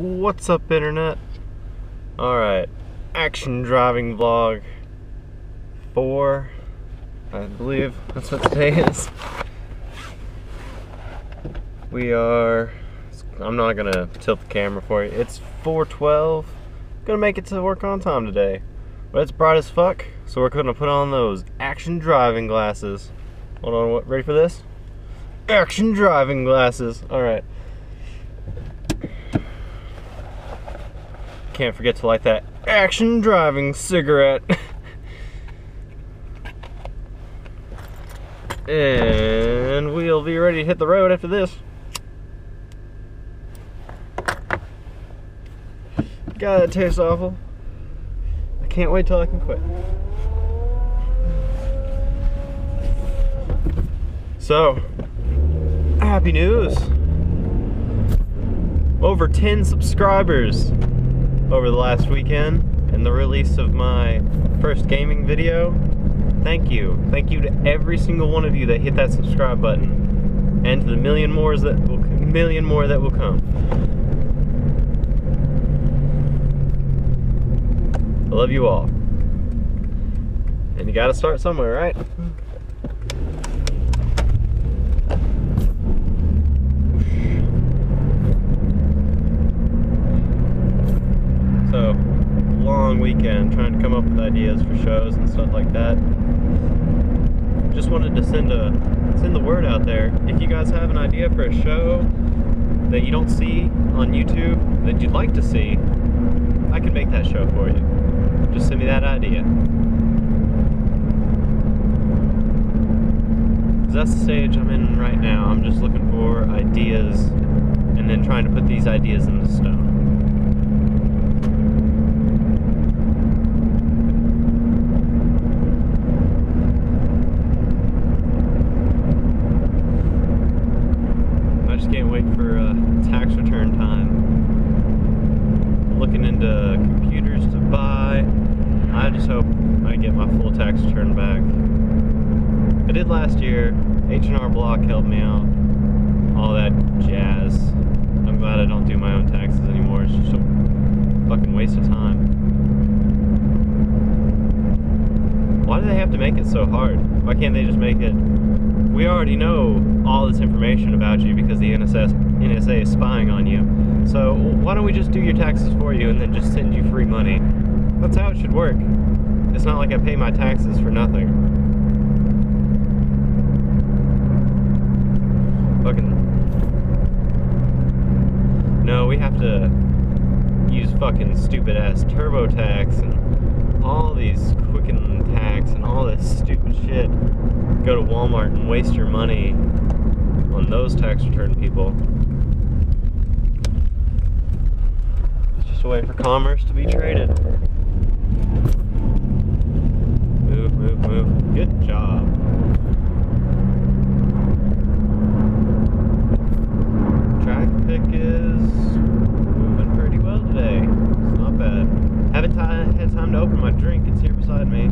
What's up, Internet? Alright, action driving vlog 4, I believe that's what today is. We are, I'm not gonna tilt the camera for you, it's 412. Gonna make it to work on time today. But it's bright as fuck, so we're gonna put on those action driving glasses. Hold on, what, ready for this? Action driving glasses. Alright. Can't forget to light that action driving cigarette. and we'll be ready to hit the road after this. God, that tastes awful. I can't wait till I can quit. So, happy news. Over 10 subscribers over the last weekend and the release of my first gaming video. Thank you. Thank you to every single one of you that hit that subscribe button. And to the million more that will million more that will come. I love you all. And you gotta start somewhere, right? So, long weekend trying to come up with ideas for shows and stuff like that. Just wanted to send a send the word out there. If you guys have an idea for a show that you don't see on YouTube that you'd like to see, I can make that show for you. Just send me that idea. that's the stage I'm in right now. I'm just looking for ideas and then trying to put these ideas into stone. Tax return back. I did last year. H&R Block helped me out. All that jazz. I'm glad I don't do my own taxes anymore. It's just a fucking waste of time. Why do they have to make it so hard? Why can't they just make it... We already know all this information about you because the NSS, NSA is spying on you. So why don't we just do your taxes for you and then just send you free money? That's how it should work. It's not like I pay my taxes for nothing. Fucking... No, we have to use fucking stupid ass TurboTax and all these Quicken tax and all this stupid shit. Go to Walmart and waste your money on those tax return people. It's just a way for commerce to be traded. Move. Good job. Track pick is moving pretty well today. It's not bad. Haven't had time to open my drink. It's here beside me.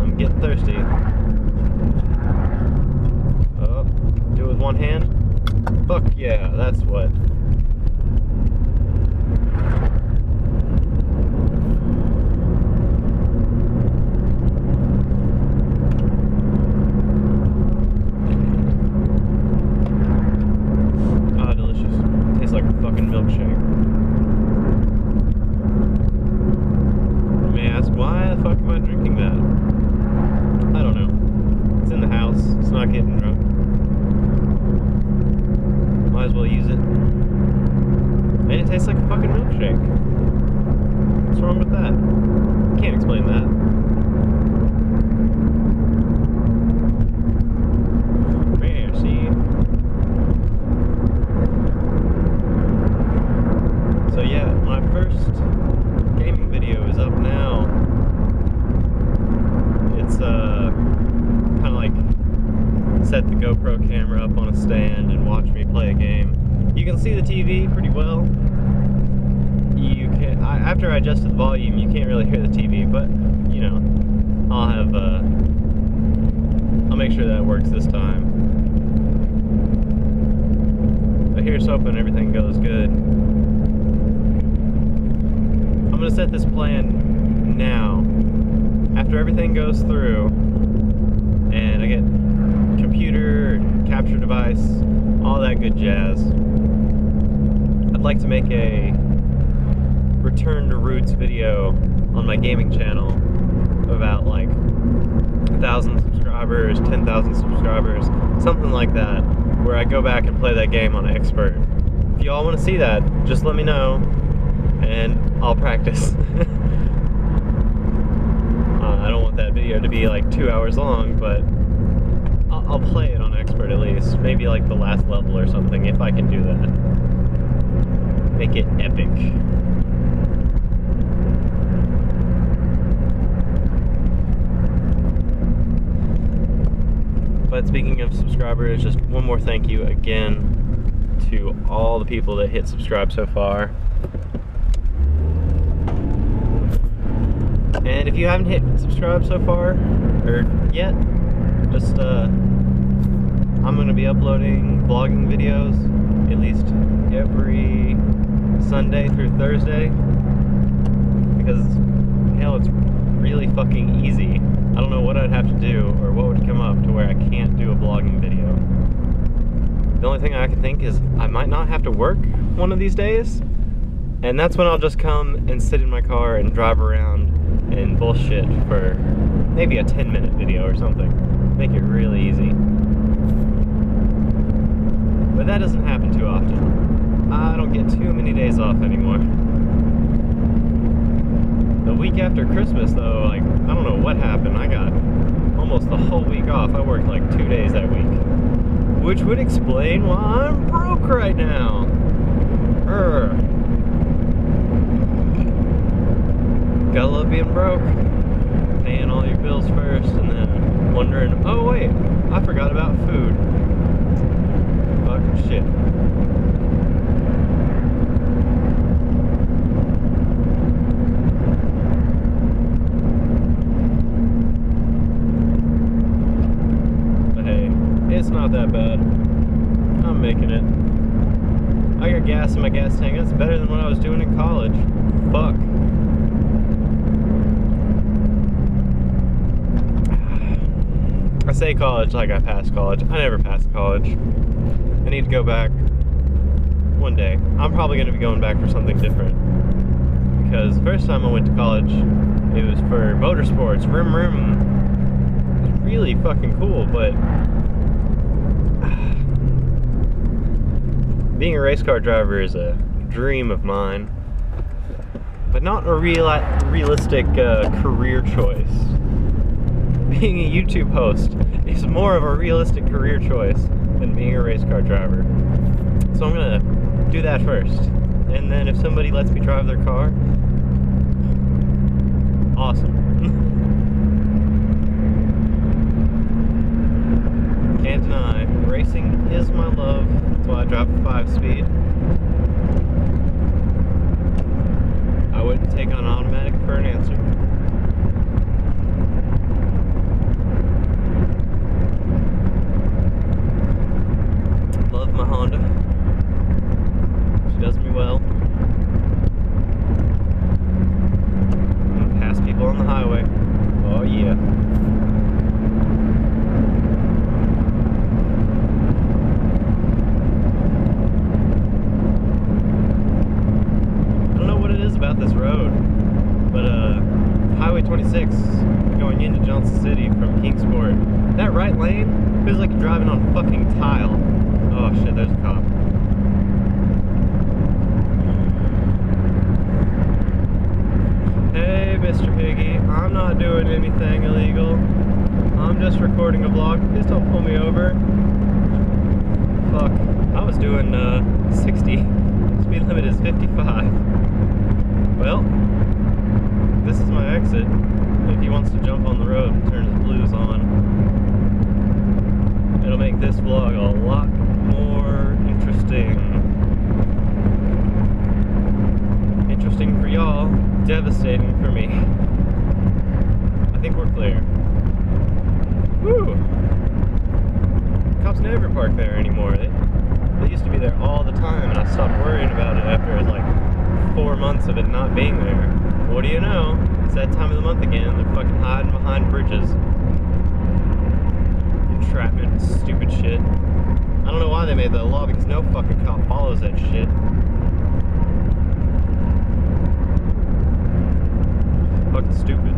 I'm getting thirsty. Oh, do it with one hand? Fuck yeah, that's what. set the GoPro camera up on a stand and watch me play a game. You can see the TV pretty well. You can I, after I adjusted the volume, you can't really hear the TV, but you know, I'll have uh, I'll make sure that works this time. But here's hoping everything goes good. I'm gonna set this plan now. After everything goes through, and I get computer, capture device, all that good jazz. I'd like to make a return to roots video on my gaming channel about like a thousand subscribers, 10,000 subscribers, something like that, where I go back and play that game on expert. If y'all want to see that, just let me know and I'll practice. uh, I don't want that video to be like two hours long, but I'll, I'll play it on expert at least. Maybe like the last level or something if I can do that. Make it epic. But speaking of subscribers, just one more thank you again to all the people that hit subscribe so far. And if you haven't hit subscribe so far, or yet, just uh, I'm gonna be uploading vlogging videos at least every Sunday through Thursday because hell, it's really fucking easy. I don't know what I'd have to do or what would come up to where I can't do a vlogging video. The only thing I can think is I might not have to work one of these days, and that's when I'll just come and sit in my car and drive around and bullshit for maybe a 10 minute video or something. Make it really easy. But that doesn't happen too often. I don't get too many days off anymore. The week after Christmas, though, like, I don't know what happened. I got almost the whole week off. I worked like two days that week. Which would explain why I'm broke right now. Urgh. Gotta love being broke. Paying all your bills first and then wondering, oh wait, I forgot about food. Fucking shit. But hey, it's not that bad. I'm making it. I got gas in my gas tank. That's better than what I was doing in college. Fuck. I say college like I passed college. I never passed college. I need to go back one day. I'm probably going to be going back for something different. Because the first time I went to college, it was for motorsports. Vroom vroom. It was really fucking cool, but being a race car driver is a dream of mine, but not a real realistic uh, career choice. Being a YouTube host is more of a realistic career choice than being a race car driver. So I'm gonna do that first, and then if somebody lets me drive their car, awesome. Can't deny, racing is my love. That's why I a five speed. I wouldn't take on automatic for an answer. Love my Honda. She does me well. And pass people on the highway. Oh yeah. I don't know what it is about this road, but uh, Highway 26 into Johnson City from Kingsport, that right lane feels like you're driving on fucking tile. Oh shit, there's a cop. Hey, Mr. Piggy, I'm not doing anything illegal. I'm just recording a vlog. Please don't pull me over. Fuck, I was doing uh, 60. Speed limit is 55. Well, this is my exit. If he wants to jump on the road and turn his blues on, it'll make this vlog a lot more interesting. Interesting for y'all, devastating for me. I think we're clear. Woo! Cops never park there anymore. They, they used to be there all the time, and I stopped worrying about it after like four months of it not being there. what do you know? It's that time of the month again. They're fucking hiding behind bridges. Entrapment, stupid shit. I don't know why they made that law because no fucking cop follows that shit. Fucking stupid.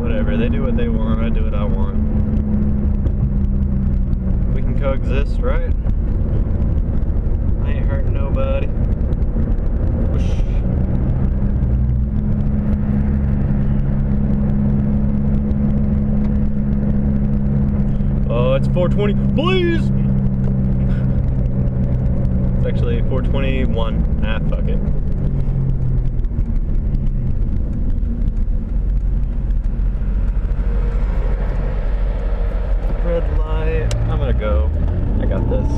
Whatever, they do what they want, I do what I want. We can coexist, right? I ain't hurting nobody. Whoosh. Oh, it's 420. Please! It's actually 421. Ah, fuck it. Red light. I'm gonna go. Got this.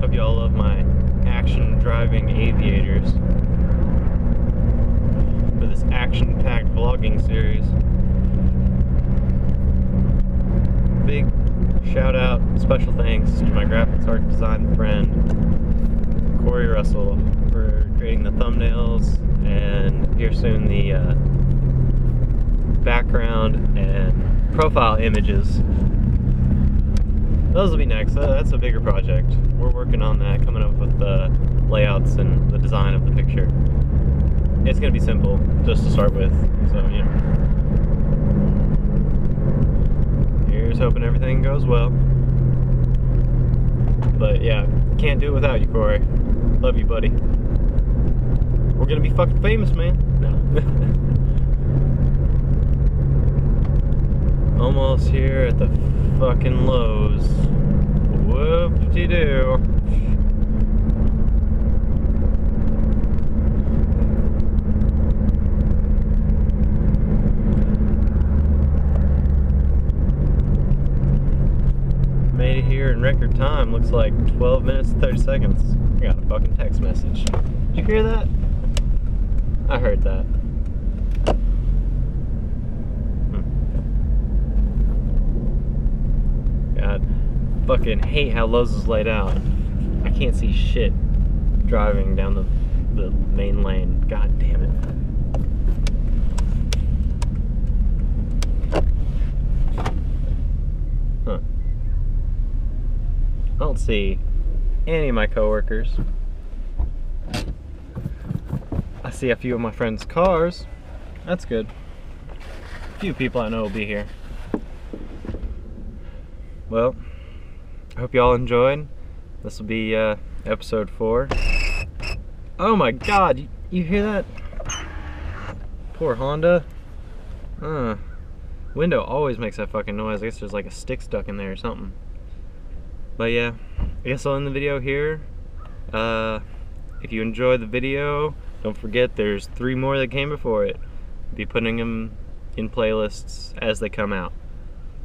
Hope y'all love my action driving aviators for this action packed vlogging series. Big shout out, special thanks to my graphics art design friend, Corey Russell, for creating the thumbnails and here soon the uh, background and profile images. Those will be next. Uh, that's a bigger project. We're working on that, coming up with the layouts and the design of the picture. It's gonna be simple, just to start with. So know. Here's hoping everything goes well. But yeah, can't do it without you, Corey. Love you, buddy. We're gonna be fucking famous, man. No. Almost here at the fucking Lowe's. Whoop-de-doo. Made it here in record time. Looks like 12 minutes 30 seconds. I got a fucking text message. Did you hear that? I heard that. Hmm. God, fucking hate how Lowe's is laid out. I can't see shit driving down the, the main lane. God damn it. Huh. I don't see any of my coworkers. See a few of my friends' cars. That's good. A few people I know will be here. Well, I hope y'all enjoyed. This will be uh, episode four. Oh my god, you, you hear that? Poor Honda. Uh, window always makes that fucking noise. I guess there's like a stick stuck in there or something. But yeah, I guess I'll end the video here. Uh, if you enjoyed the video, don't forget there's three more that came before it. Be putting them in playlists as they come out.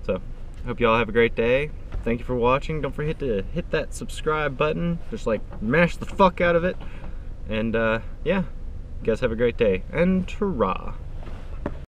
So, hope y'all have a great day. Thank you for watching. Don't forget to hit that subscribe button. Just like mash the fuck out of it. And uh, yeah, you guys have a great day. And ta